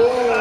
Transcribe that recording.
Oh.